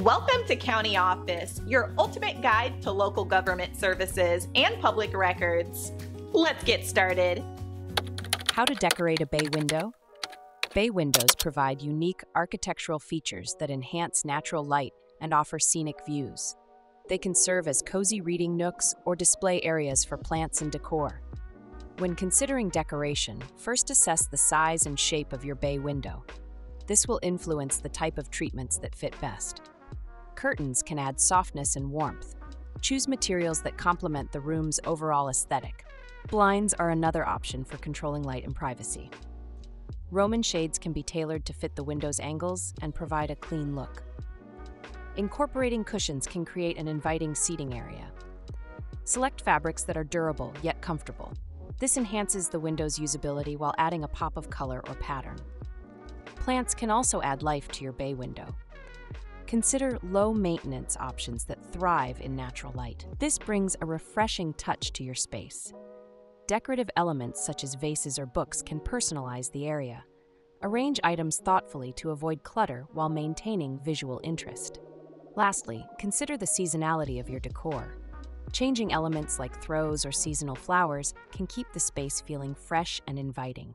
Welcome to County Office, your ultimate guide to local government services and public records. Let's get started. How to decorate a bay window? Bay windows provide unique architectural features that enhance natural light and offer scenic views. They can serve as cozy reading nooks or display areas for plants and decor. When considering decoration, first assess the size and shape of your bay window. This will influence the type of treatments that fit best. Curtains can add softness and warmth. Choose materials that complement the room's overall aesthetic. Blinds are another option for controlling light and privacy. Roman shades can be tailored to fit the window's angles and provide a clean look. Incorporating cushions can create an inviting seating area. Select fabrics that are durable yet comfortable. This enhances the window's usability while adding a pop of color or pattern. Plants can also add life to your bay window. Consider low maintenance options that thrive in natural light. This brings a refreshing touch to your space. Decorative elements such as vases or books can personalize the area. Arrange items thoughtfully to avoid clutter while maintaining visual interest. Lastly, consider the seasonality of your decor. Changing elements like throws or seasonal flowers can keep the space feeling fresh and inviting.